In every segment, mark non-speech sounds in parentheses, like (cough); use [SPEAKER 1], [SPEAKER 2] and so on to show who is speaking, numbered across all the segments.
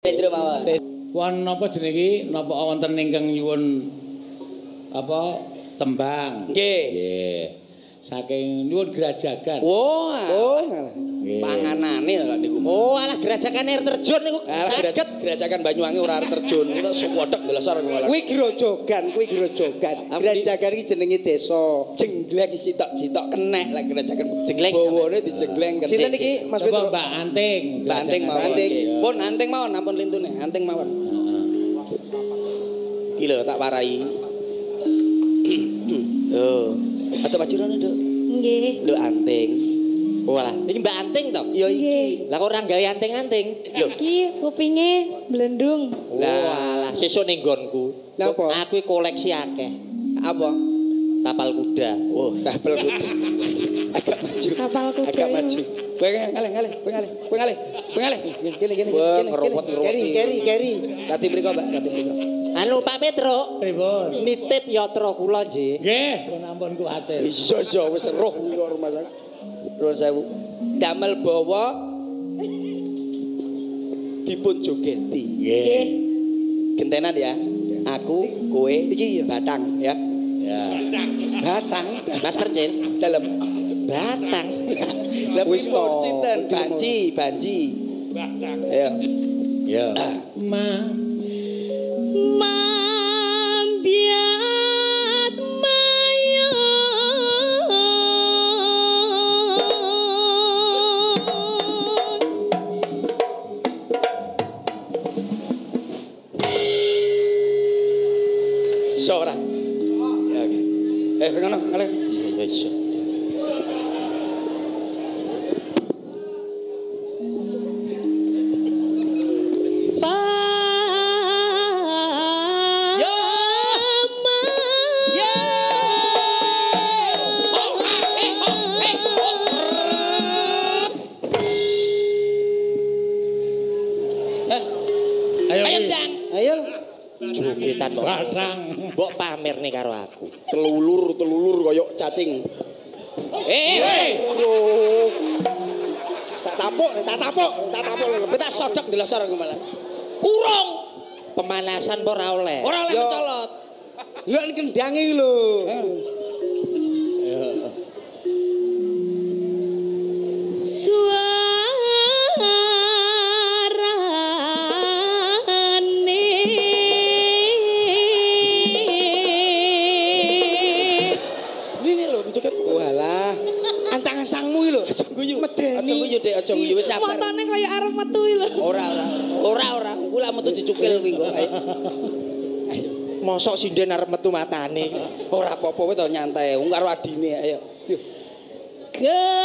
[SPEAKER 1] Pedro mawon.
[SPEAKER 2] Won napa jenenge? Napa wonten ingkang nyuwun apa tembang?
[SPEAKER 1] Nggih.
[SPEAKER 2] Nggih. Saking nyuwun gerajakan.
[SPEAKER 1] Wah.
[SPEAKER 3] Oh, ngalah.
[SPEAKER 2] Nggih.
[SPEAKER 1] Panganane lho niku.
[SPEAKER 3] Oh, alah gerajakan air terjun niku saged.
[SPEAKER 1] gera- gerajakan Banyuwangi ora arep terjun. Kita sewodok ndelosor ngono.
[SPEAKER 3] Kuwi grojogan, kuwi grojogan. Gerajakan iki jenenge desa.
[SPEAKER 1] jengleng sitok-sitok kenek lah gerajakan
[SPEAKER 3] Jengleng
[SPEAKER 1] bawane dijengleng.
[SPEAKER 3] Sinten iki Mas
[SPEAKER 2] Coba? Mbak Anting.
[SPEAKER 1] Mbak Anting mawon.
[SPEAKER 3] Anting.
[SPEAKER 1] Pun Anting mawon ampun lintune. Anting mawon. Iki lho tak warai. (clears throat) Oh. Atau pacirane, Duk.
[SPEAKER 4] Nggih.
[SPEAKER 1] Lho Anting.
[SPEAKER 3] Walah, iki Mbak Anting to?
[SPEAKER 1] Ya iki.
[SPEAKER 3] Lah kok ora gawe anting-anting?
[SPEAKER 1] Lho.
[SPEAKER 4] Iki kupinge blendung.
[SPEAKER 3] Walah, sesuk ning nggonku.
[SPEAKER 1] Napa?
[SPEAKER 3] Aku koleksi akeh.
[SPEAKER 1] Apa?
[SPEAKER 3] Tapal kuda.
[SPEAKER 1] Oh, tapel (laughs) kuda. Agak maju.
[SPEAKER 4] Kapal kuda
[SPEAKER 1] Agak
[SPEAKER 4] itu.
[SPEAKER 1] maju. Kowe ngalih, ngalih, kowe ngalih, kowe ngalih, kowe ngalih.
[SPEAKER 3] Gini gini
[SPEAKER 1] Wah, ngerobot ngerobot.
[SPEAKER 3] Keri keri keri.
[SPEAKER 1] Rati mriko, Mbak, rati mriko.
[SPEAKER 3] Anu Pak Pedro,
[SPEAKER 2] Pripun?
[SPEAKER 3] nitip yatra kula nggih.
[SPEAKER 2] Nggih, pun ampun kuwatir.
[SPEAKER 1] Iya, iya, wis roh karo rumah sakit. Nuwun sewu. Damel bawa dipun jogeti.
[SPEAKER 2] Nggih.
[SPEAKER 1] Gentenan ya. Aku, kowe,
[SPEAKER 3] Iki ya.
[SPEAKER 1] batang ya.
[SPEAKER 2] Ya.
[SPEAKER 1] Batang,
[SPEAKER 3] Mas Percin,
[SPEAKER 1] dalam.
[SPEAKER 3] batang. (laughs)
[SPEAKER 1] Lah
[SPEAKER 3] Wis to.
[SPEAKER 1] Banci, banci. Batang. Ayo.
[SPEAKER 2] Ya. Ma.
[SPEAKER 3] Jogetan kok.
[SPEAKER 2] Batang.
[SPEAKER 3] Mbok pamer nih karo aku.
[SPEAKER 1] Telulur, telulur koyok cacing. Eh, eh.
[SPEAKER 3] Tak tapuk, tak tapuk, tak tapuk.
[SPEAKER 1] Kita sodok ndelosor aku malah. Urung.
[SPEAKER 3] Pemanasan apa ora oleh?
[SPEAKER 1] Ora oleh
[SPEAKER 3] Yo.
[SPEAKER 1] kecolot.
[SPEAKER 3] Lho kendangi lho.
[SPEAKER 4] Suarane.
[SPEAKER 3] Mosok sinden arep metu matane.
[SPEAKER 1] Ora apa-apa to nyantai. Wong karo adine ayo.
[SPEAKER 4] Gandeng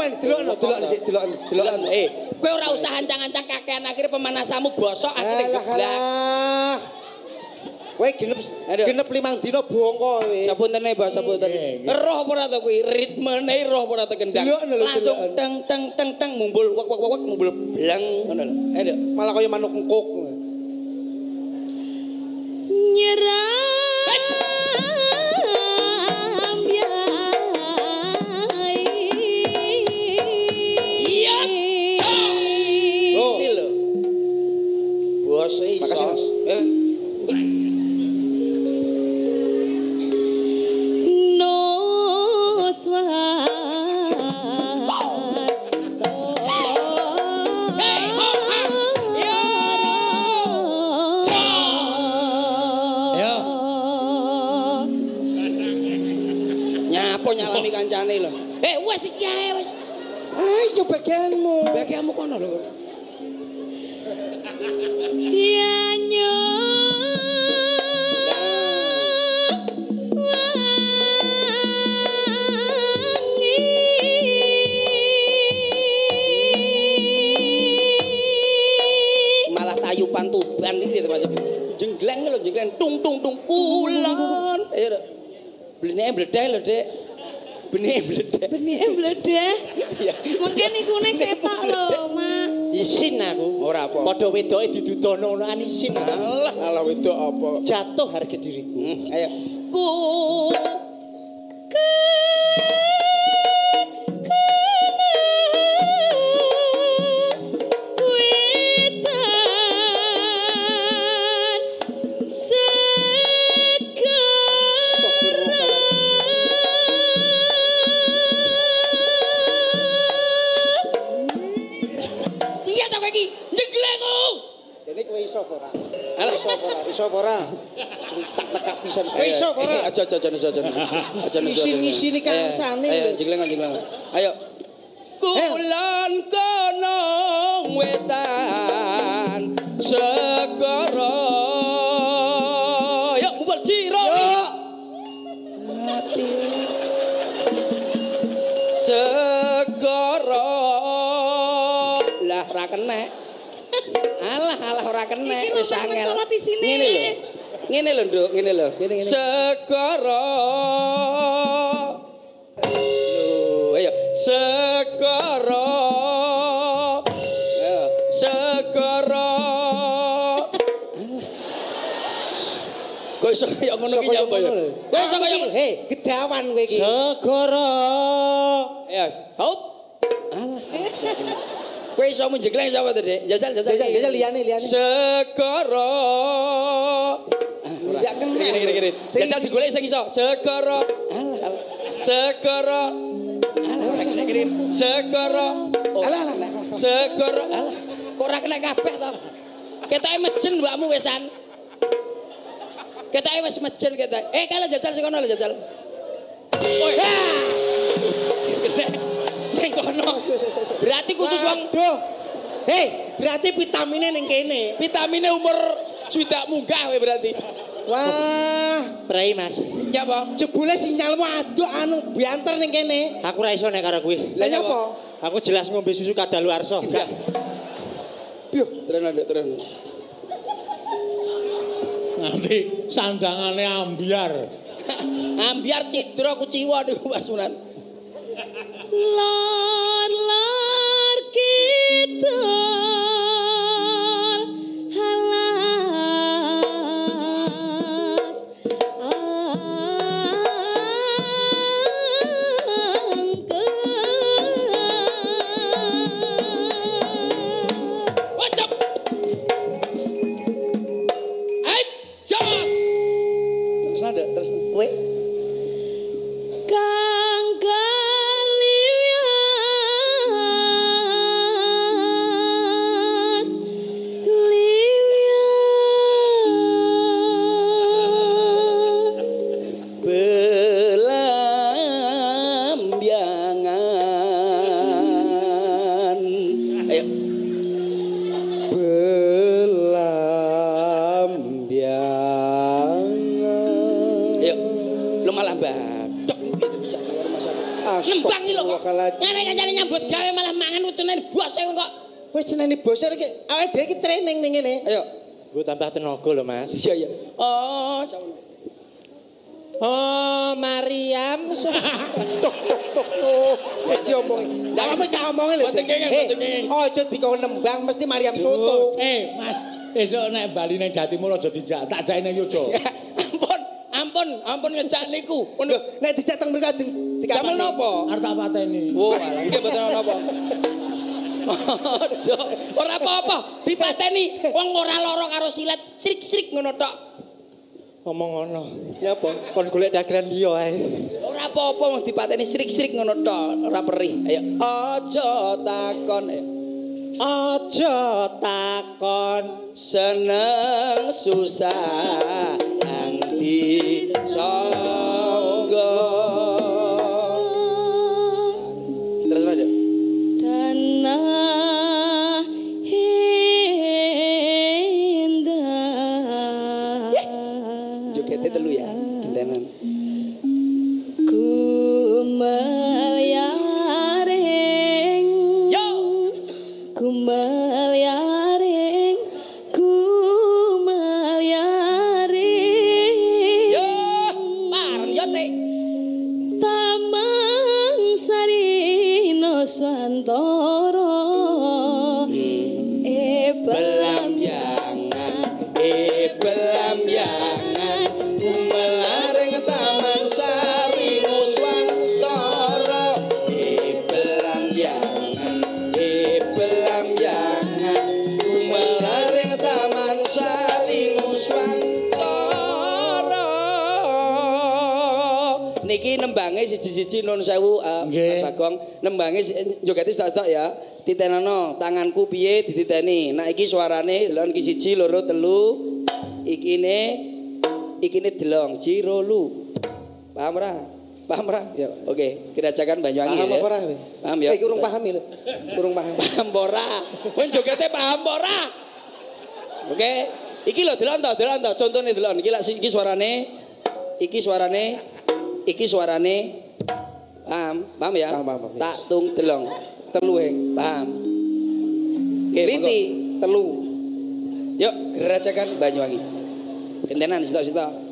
[SPEAKER 3] kesuwen. Delokno, delokno sik, delokno, delokno.
[SPEAKER 1] Eh, kowe ora usah ancang-ancang kakean akhirnya pemanasamu bosok akhirnya
[SPEAKER 3] Alah,
[SPEAKER 1] geblak.
[SPEAKER 3] Kowe genep genep limang dina bongko kowe.
[SPEAKER 1] Sapuntene Bos, sapunten.
[SPEAKER 2] Nggih, nggih.
[SPEAKER 1] Roh apa ora to kuwi? Ritmene roh apa ora to kendang. Langsung teng teng teng teng mumbul wak wak wak mumbul bleng ngono lho.
[SPEAKER 3] Malah kaya manuk engkuk.
[SPEAKER 1] Iya.
[SPEAKER 3] Bos iso.
[SPEAKER 1] Makasih, Benih bledek.
[SPEAKER 4] Benike bledeh.
[SPEAKER 1] Iya.
[SPEAKER 4] Mungkin iku nek ketok lho, Mak.
[SPEAKER 3] Isin aku.
[SPEAKER 1] Ora apa.
[SPEAKER 3] Padha wedoke didudono ngono isin.
[SPEAKER 1] Alah, alah wedok apa?
[SPEAKER 3] Jatuh harga diriku.
[SPEAKER 1] Hmm, ayo. Ku
[SPEAKER 3] iso apa ora?
[SPEAKER 1] Aja aja aja aja aja. Aja
[SPEAKER 3] Ngisi-ngisi ni kancane.
[SPEAKER 1] Ayo jenggleng jenggleng. Ayo. Kulon kono wetan segara. Yuk bubar jiro. Mati. Segara. Lah ra kenek. Alah alah ora kenek wis angel. Ngene lho. Ngene lho, Nduk, ngene lho. Segara. Lho, ayo. Segara. Ayo, segara. Kok iso kaya ngono ki ya, Mbak, ya? Kok iso kaya ngono?
[SPEAKER 3] Hei, gedawan kowe iki. Segara.
[SPEAKER 1] Ya, hop. Alah. Kowe iso menjegleng sapa to, Dek? Jajal, jajal.
[SPEAKER 3] Jajal, jajal, liyane, liyane.
[SPEAKER 1] Segara.
[SPEAKER 3] Kena.
[SPEAKER 1] Gini, gini, gini. Jajal digolek sing iso. Segara. Alah, alah. Segara. Alah, alah, gini, gini. Segara. Alah, alah. Segara. Alah. Kok ora kena kabeh to? Ketoke mejen mbakmu wesan. Ketoke wis mejen ketoke. Eh, kalau jajal sing kono lho jajal. Oi. Sing kono. Berarti khusus wong
[SPEAKER 3] Duh. Hei, berarti vitamine ning kene.
[SPEAKER 1] vitamine umur sudah munggah we berarti.
[SPEAKER 3] Wah, prei Mas.
[SPEAKER 1] Ya apa?
[SPEAKER 3] Jebule sinyalmu aduh anu bianter ning kene. Aku ra iso nek karo kowe.
[SPEAKER 1] Lah, nyapa?
[SPEAKER 3] Aku jelas ngombe susu kadaluarsa.
[SPEAKER 1] Enggak. Piyo, tenan Dek, tenan.
[SPEAKER 2] Nanti sandangane ambiar. (laughs)
[SPEAKER 1] Ambiar cidra kuciwa niku Mas Sunan.
[SPEAKER 4] Lor lor kita
[SPEAKER 1] belambiangan. Ayo. Lu malah badok iki bocah luar masa. Nembang iki lho kok. Ngene kancane nyambut gawe malah mangan ucune bos e kok.
[SPEAKER 3] Wis seneni bosor iki awake dhewe iki training ning ngene.
[SPEAKER 1] Ayo.
[SPEAKER 3] Gue tambah tenaga lho, Mas.
[SPEAKER 1] Iya iya. Oh.
[SPEAKER 3] Oh, Mariam. Tok tok tok tok. Wis diomongin. Lah wis tak omongin lho.
[SPEAKER 1] Kenging,
[SPEAKER 3] Eh,
[SPEAKER 1] boten kenging.
[SPEAKER 3] Ojo dikon nembang mesti Mariam soto.
[SPEAKER 2] Eh, Mas, esuk nek bali ning Jatimur aja dijak, tak jake ning Yojo.
[SPEAKER 1] ampun, ampun, ampun ngejak niku.
[SPEAKER 3] Nek dijak teng mriko ajeng
[SPEAKER 1] Damel napa?
[SPEAKER 2] Arep tak pateni.
[SPEAKER 1] Wo, alah iki mboten ana apa. Aja, ora apa-apa. Dipateni wong ora lara karo silet, srik-srik ngono tok.
[SPEAKER 3] Ngomong ngono. Ya apa? Kon golek dagelan liya ae.
[SPEAKER 1] Ora apa-apa wong dipateni srik-srik ngono tok, ora perih. Ayo, aja takon.
[SPEAKER 3] Aja takon
[SPEAKER 1] seneng susah
[SPEAKER 4] niki nembange siji-siji nun sewu uh,
[SPEAKER 2] Nggih.
[SPEAKER 4] Bagong. Nembange jogeti stok ya. Titenano tanganku piye dititeni. Nah iki suarane delon iki siji loro telu. Ikine ikine delong jiro lu. Paham ora? Paham ora?
[SPEAKER 3] Ya.
[SPEAKER 4] oke kirajakan Banyuwangi
[SPEAKER 3] Paham
[SPEAKER 4] ya.
[SPEAKER 3] apa ora?
[SPEAKER 4] paham ya?
[SPEAKER 3] Iki urung paham lho. Urung paham.
[SPEAKER 4] paham ora? Kowe jogete paham ora? Oke. Iki lho delon to delon to. Contone delon. Iki lak iki suarane iki suarane iki suarane paham? Paham ya?
[SPEAKER 3] Paham, paham, paham.
[SPEAKER 4] tak tung delong.
[SPEAKER 3] Telu heng.
[SPEAKER 4] paham
[SPEAKER 3] Riti. telu.
[SPEAKER 4] yuk gerajakan Banyuwangi. Kentenan sitok-sitok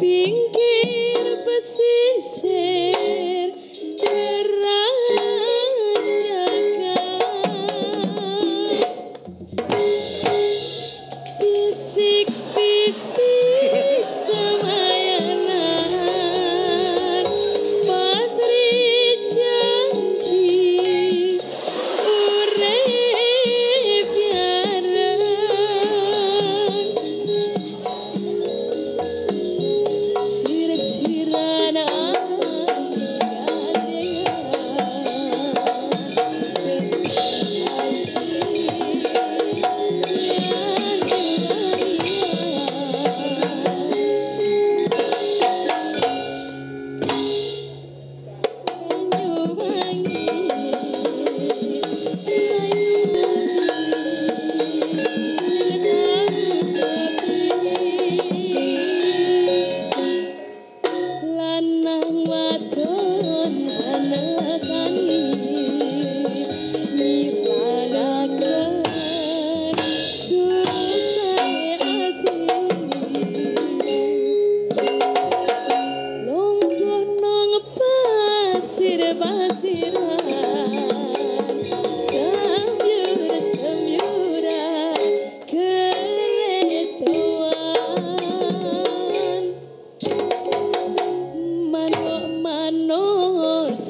[SPEAKER 5] being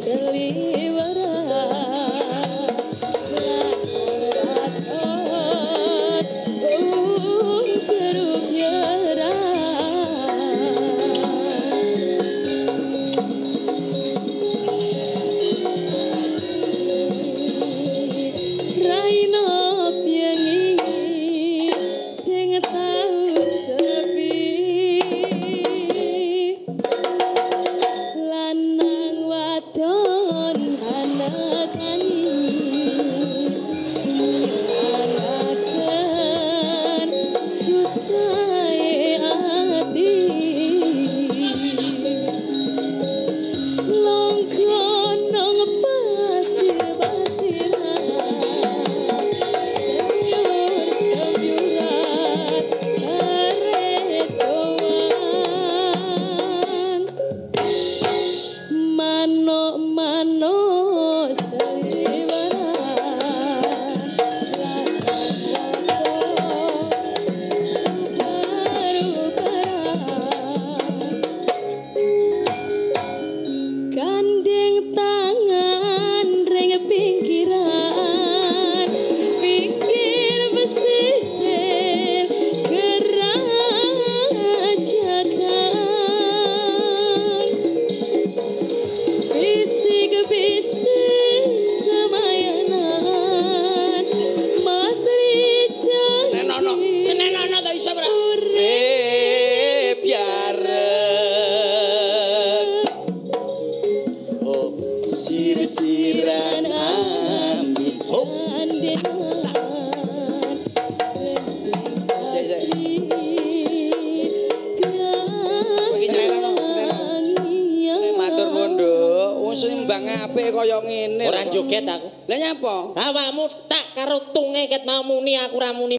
[SPEAKER 5] silly muni aku ra muni